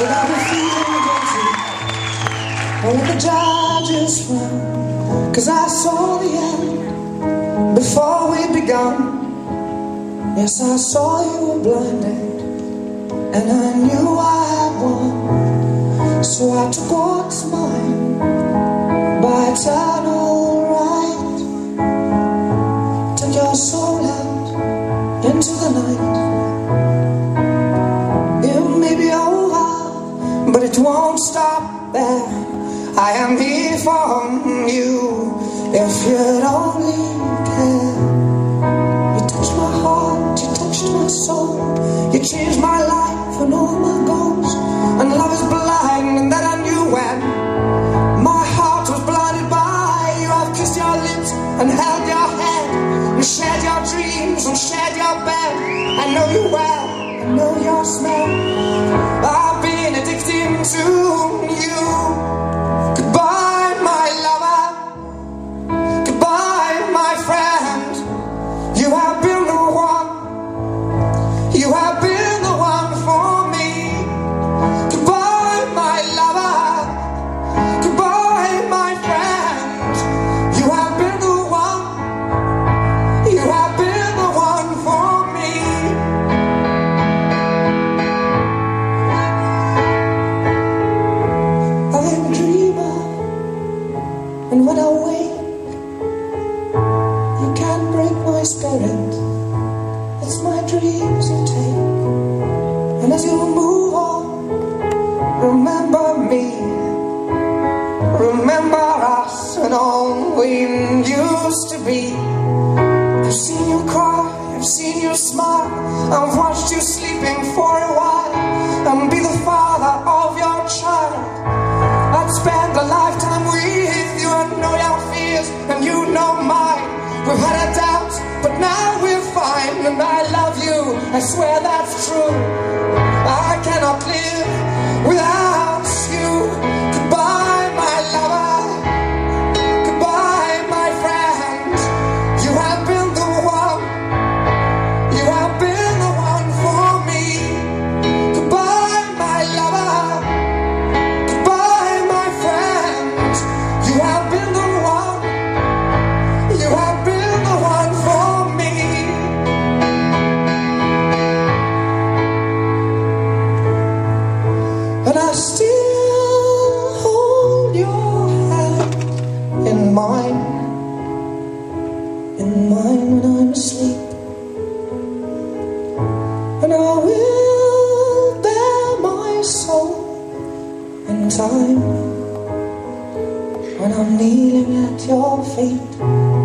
Should I be feeling guilty? Or let the judges frown? Cause I saw the end before we begun. Yes, I saw you were blinded, and I knew I had won. So I took what's mine by eternal right. Took your soul out into the night. There. I am here for you if you'd only care. You touched my heart, you touched my soul, you changed my life and all my goals. And love is blind, and that I knew when my heart was blinded by you. I've kissed your lips and held your hand, and shared your dreams and shared your bed. I know you well, I know your smell. Wake, you can't break my spirit. It's my dreams you take, and as you move on, remember me. Remember us and all we used to be. I've seen you cry, I've seen you smile, I've watched you sleeping for a while, and be the father of your child. I swear that's true. And I will bare my soul in time when I'm kneeling at your feet.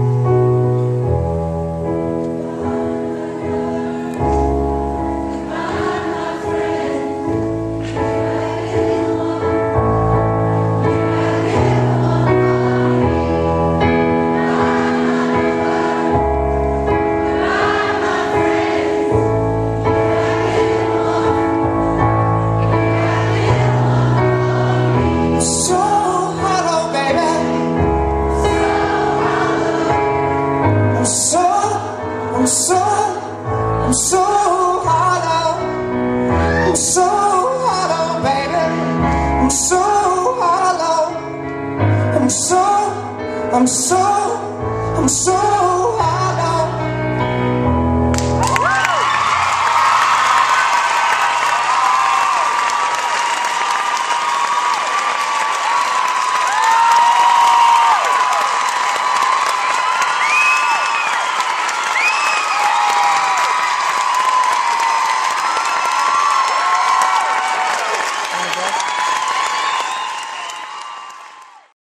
I'm so, I'm so hollow. I'm so hollow, baby. I'm so hollow. I'm so, I'm so, I'm so